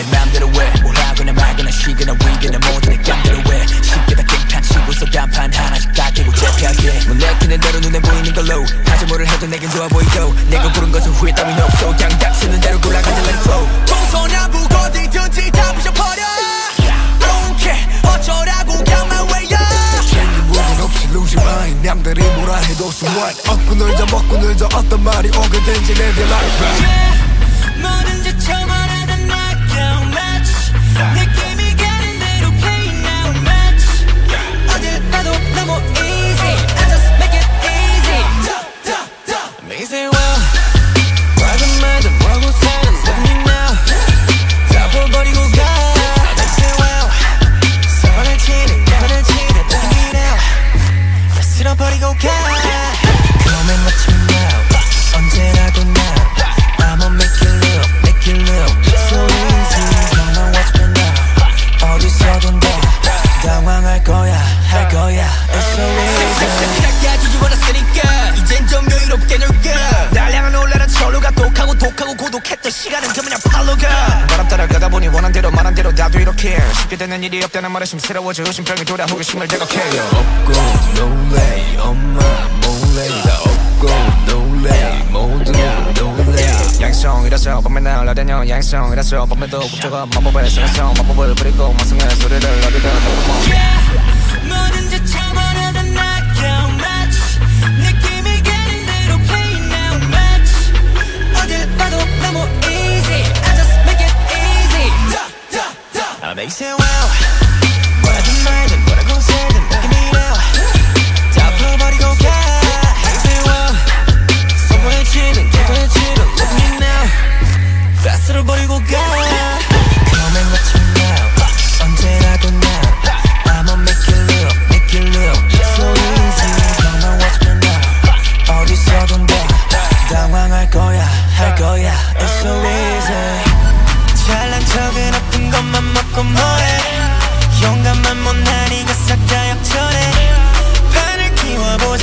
왜 뭐라거나 말거나 쉬거나 위거나 모두 내 깜대로 왜 쉽게 다 깽판 치고서 간판 하나씩 깎이고 재피하게. 뭐 내키는 대로 눈에 보이는 걸로. 하지 뭐를 해도 내겐 좋아 보이고. 내가 고른 것은 후회 따윈 없어 그냥 닥치는 대로 굴러가자 let it flow. 동서남북 어디든지 다 부셔버려. Don't care. 어쩌라고 챙긴 부분 없이 lose your mind. 남들이 뭐라 해도 so what 얻고 놀자 먹고 놀자 어떤 말이 오게든지 live your 시간은 그냥 팔로가. 바람 따라 가다 보니 원한 대로 말한 대로 나도 이렇게 쉽게 되는 일이 없다는 말에 심스러워져 의심병이 돌아 호기심을 자극해요. 없고 놀래 엄마 몰래. 다 없고 놀래 모두 놀래 양성이라서 밤에 날아다녀 양성이라서 밤에도 국조가 마법을 쓰면서 마법을 부리고 마성의 소리를 뭐 거야 할 거야. It's so easy. 잘난 척은 아픈 것만 먹고 뭐해. 용감한 못난이가 싹 다 역전해. 판을 키워보자.